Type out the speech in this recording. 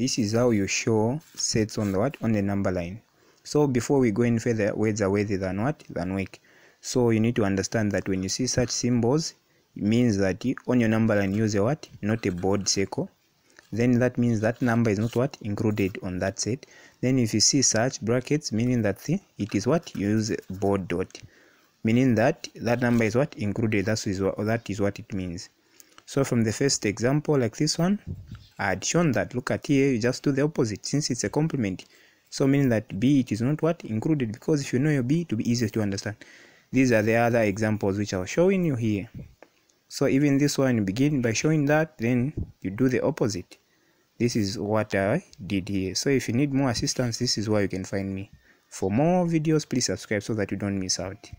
this is how you show sets on the what? On the number line. So before we go any further words are worthy than what? Than weak so you need to understand that when you see such symbols it means that you, on your number line use a what? Not a bold circle. Then that means that number is not what? Included on that set. Then if you see such brackets meaning that the, it is what? Use bold dot. Meaning that that number is what? Included. That is what that is what it means. So from the first example like this one i had shown that look at here you just do the opposite since it's a complement. So meaning that b it is not what? Included because if you know your b to be easier to understand. These are the other examples which i was showing you here. So even this one you begin by showing that then you do the opposite. This is what i did here. So if you need more assistance this is where you can find me. For more videos please subscribe so that you don't miss out